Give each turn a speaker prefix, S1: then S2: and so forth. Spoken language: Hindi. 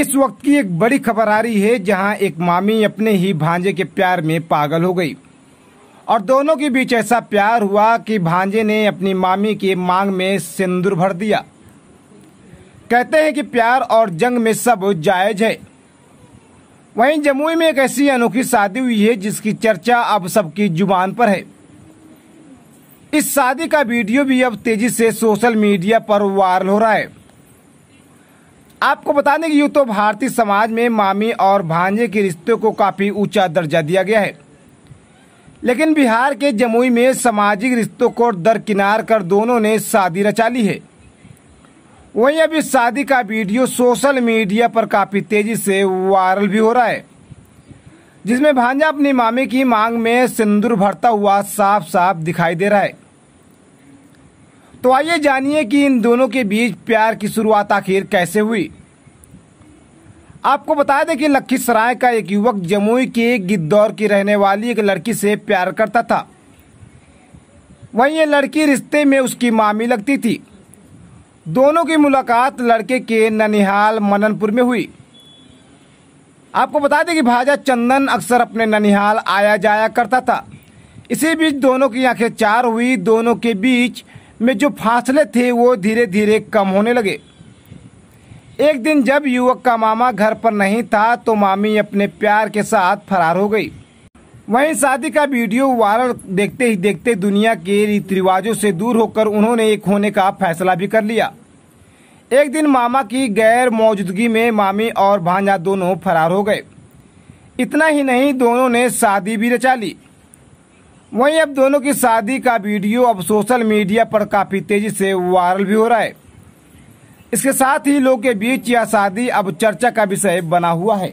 S1: इस वक्त की एक बड़ी खबर आ रही है, जहाँ एक मामी अपने ही भांजे के प्यार में पागल हो गई। और दोनों के बीच ऐसा प्यार हुआ कि भांजे ने अपनी मामी की मांग में सिंदूर भर दिया। कहते हैं कि प्यार और जंग में सब जायज़ है। वहीं जमुई में एक ऐसी अनोखी शादी हुई है, जिसकी चर्चा अब सबकी ज़ुबान पर है। इस शादी का वीडियो भी अब तेज़ी से सोशल मीडिया पर वायरल हो रहा है। आपको बता दें कि यूँ तो भारतीय समाज में मामी और भांजे के रिश्ते को काफ़ी ऊँचा दर्जा दिया गया है। लेकिन बिहार के जमुई में सामाजिक रिश्तों को दरकिनार कर दोनों ने शादी रचा ली है। वहीं अब इस शादी का वीडियो सोशल मीडिया पर काफ़ी तेज़ी से वायरल भी हो रहा है, जिसमें भांजा अपनी मामी की मांग में सिंदूर भरता हुआ साफ़ साफ़ दिखाई दे रहा है। तो आइए जानिए कि इन दोनों के बीच प्यार की शुरुआत आखिर कैसे हुई। आपको बता दें कि लखीसराय का एक युवक जमुई के गिद्दौर की रहने वाली एक लड़की से प्यार करता था। वहीं ये लड़की रिश्ते में उसकी मामी लगती थी। दोनों की मुलाकात लड़के के ननिहाल मननपुर में हुई। आपको बता दें कि भाजा चंदन अक्सर अपने ननिहाल आया जाया करता था। इसी बीच दोनों की आँखें चार हुई। दोनों के बीच में जो फासले थे, वो धीरे धीरे कम होने लगे। एक दिन जब युवक का मामा घर पर नहीं था तो मामी अपने प्यार के साथ फरार हो गई। वहीं शादी का वीडियो वायरल देखते ही देखते दुनिया के रीति रिवाजों से दूर होकर उन्होंने एक होने का फैसला भी कर लिया। एक दिन मामा की गैर मौजूदगी में मामी और भांजा दोनों फरार हो गए। इतना ही नहीं, दोनों ने शादी भी रचा ली। वहीं अब दोनों की शादी का वीडियो अब सोशल मीडिया पर काफ़ी तेज़ी से वायरल भी हो रहा है। इसके साथ ही लोगों के बीच यह शादी अब चर्चा का विषय बना हुआ है।